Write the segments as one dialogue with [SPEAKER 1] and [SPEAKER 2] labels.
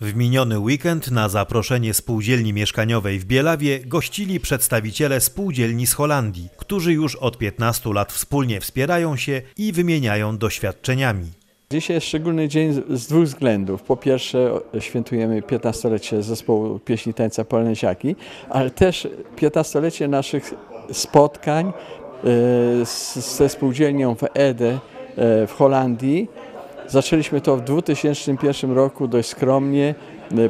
[SPEAKER 1] W miniony weekend na zaproszenie spółdzielni mieszkaniowej w Bielawie gościli przedstawiciele spółdzielni z Holandii, którzy już od 15 lat wspólnie wspierają się i wymieniają doświadczeniami.
[SPEAKER 2] Dzisiaj jest szczególny dzień z- dwóch względów. Po pierwsze świętujemy 15-lecie zespołu pieśni tańca Polonesiaki, ale też 15-lecie naszych spotkań e, ze spółdzielnią w Ede e, w Holandii. Zaczęliśmy to w 2001 roku dość skromnie,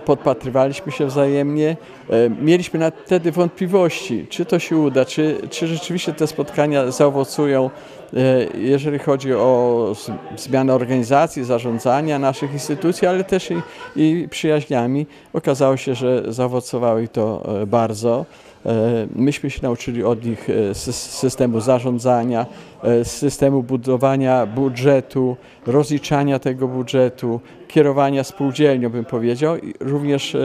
[SPEAKER 2] podpatrywaliśmy się wzajemnie. E, Mieliśmy wtedy wątpliwości, czy to się uda, czy, czy rzeczywiście te spotkania zaowocują, e, jeżeli chodzi o zmianę organizacji, zarządzania naszych instytucji, ale też i, i przyjaźniami. Okazało się, że zaowocowało i to e, bardzo. E, Myśmy się nauczyli od nich e, sys- systemu zarządzania, e, systemu budowania budżetu, rozliczania tego budżetu, kierowania spółdzielnią, bym powiedział, również e,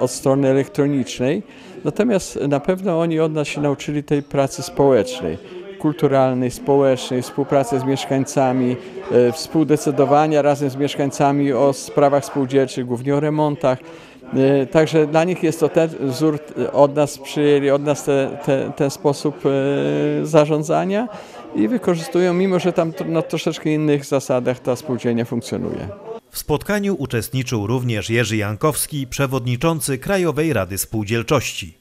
[SPEAKER 2] od strony elektronicznej. Natomiast na pewno oni od nas się nauczyli tej pracy społecznej, kulturalnej, społecznej, współpracy z mieszkańcami, e, współdecydowania razem z mieszkańcami o sprawach spółdzielczych, głównie o remontach. E, Także dla nich jest to ten wzór, od nas przyjęli, od nas te, te, ten sposób zarządzania i wykorzystują, mimo że tam na troszeczkę innych zasadach ta spółdzielnia funkcjonuje.
[SPEAKER 1] W spotkaniu uczestniczył również Jerzy Jankowski, przewodniczący Krajowej Rady Spółdzielczości.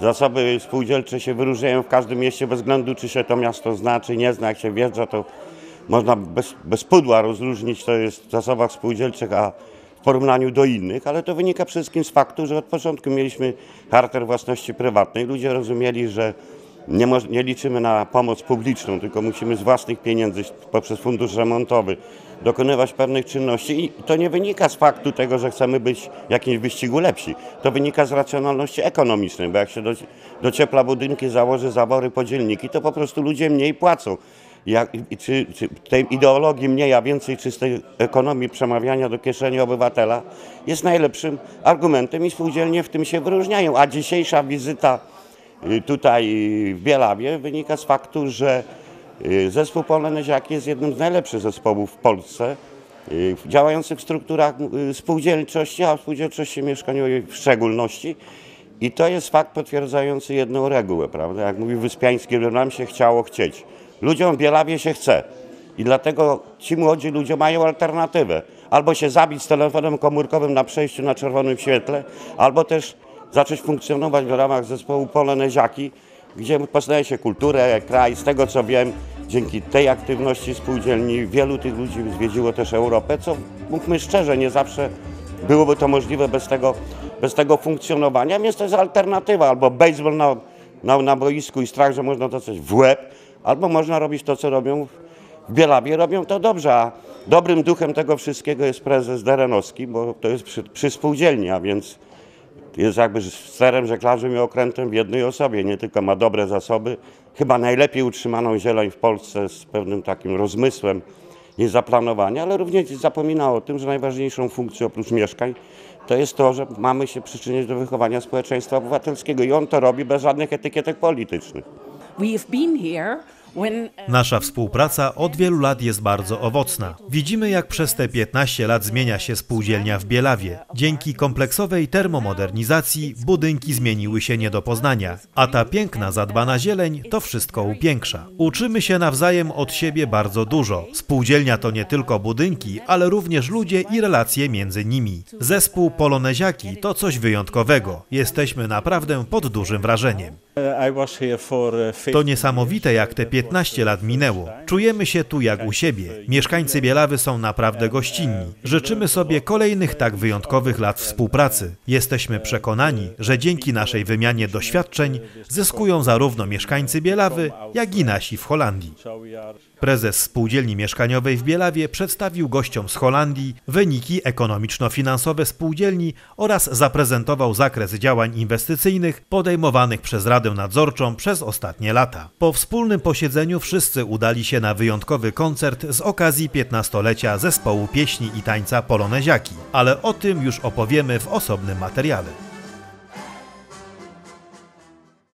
[SPEAKER 3] Zasoby spółdzielcze się wyróżniają w każdym mieście bez względu, czy się to miasto zna, czy nie zna. Jak się wjeżdża, to można bez, bez pudła rozróżnić, to jest w zasobach spółdzielczych, a w porównaniu do innych, ale to wynika przede wszystkim z faktu, że od początku mieliśmy charakter własności prywatnej. Ludzie rozumieli, że nie, nie liczymy na pomoc publiczną, tylko musimy z własnych pieniędzy poprzez fundusz remontowy dokonywać pewnych czynności i to nie wynika z faktu tego, że chcemy być w jakimś wyścigu lepsi. To wynika z racjonalności ekonomicznej, bo jak się do, do budynki założy zawory podzielniki, to po prostu ludzie mniej płacą. Jak, czy, czy tej ideologii mniej, a więcej czystej ekonomii przemawiania do kieszeni obywatela jest najlepszym argumentem i spółdzielnie w tym się wyróżniają. A dzisiejsza wizyta tutaj y, w Bielawie wynika z faktu, że y, zespół Polonesiaki jest jednym z najlepszych zespołów w Polsce, y, działających w strukturach spółdzielczości, a spółdzielczości mieszkaniowej w szczególności. I to jest fakt potwierdzający jedną regułę, prawda? Jak mówi Wyspiański, że nam się chciało chcieć. Ludziom w Bielawie się chce. I dlatego ci młodzi ludzie mają alternatywę. Albo się zabić z telefonem komórkowym na przejściu na czerwonym świetle, albo też zacząć funkcjonować w ramach zespołu Poloneziaki, gdzie poznaje się kulturę, kraj. Z tego co wiem, dzięki tej aktywności spółdzielni wielu tych ludzi zwiedziło też Europę, co mówmy szczerze, nie zawsze byłoby to możliwe bez tego, bez tego funkcjonowania, więc to jest alternatywa, albo baseball na, na, na boisku i strach, że można dostać w łeb, albo można robić to, co robią w Bielawie, robią to dobrze, a dobrym duchem tego wszystkiego jest prezes Derenowski, bo to jest przy, przy spółdzielni, a więc jest jakby sterem, żeglarzem i okrętem w jednej osobie, nie tylko ma dobre zasoby, chyba najlepiej utrzymaną zieleń w Polsce z pewnym takim rozmysłem jej zaplanowania, ale również zapomina o tym, że najważniejszą funkcją oprócz mieszkań to jest to, że mamy się przyczynić do wychowania społeczeństwa obywatelskiego i on to robi bez żadnych etykietek politycznych.
[SPEAKER 4] We've been here
[SPEAKER 1] Nasza współpraca od wielu lat jest bardzo owocna. Widzimy, jak przez te 15 lat zmienia się spółdzielnia w Bielawie. Dzięki kompleksowej termomodernizacji budynki zmieniły się nie do poznania, a ta piękna, zadbana zieleń to wszystko upiększa. Uczymy się nawzajem od siebie bardzo dużo. Spółdzielnia to nie tylko budynki, ale również ludzie i relacje między nimi. Zespół Poloneziaki to coś wyjątkowego. Jesteśmy naprawdę pod dużym wrażeniem.
[SPEAKER 5] Uh, 15
[SPEAKER 1] To niesamowite, jak te 15 lat minęło. Czujemy się tu jak u siebie. Mieszkańcy Bielawy są naprawdę gościnni. Życzymy sobie kolejnych tak wyjątkowych lat współpracy. Jesteśmy przekonani, że dzięki naszej wymianie doświadczeń zyskują zarówno mieszkańcy Bielawy, jak i nasi w Holandii. Prezes Spółdzielni Mieszkaniowej w Bielawie przedstawił gościom z Holandii wyniki ekonomiczno-finansowe spółdzielni oraz zaprezentował zakres działań inwestycyjnych podejmowanych przez Radę Nadzorczą przez ostatnie lata. Po wspólnym posiedzeniu wszyscy udali się na wyjątkowy koncert z okazji 15-lecia zespołu pieśni i tańca Poloneziaki, ale o tym już opowiemy w osobnym materiale.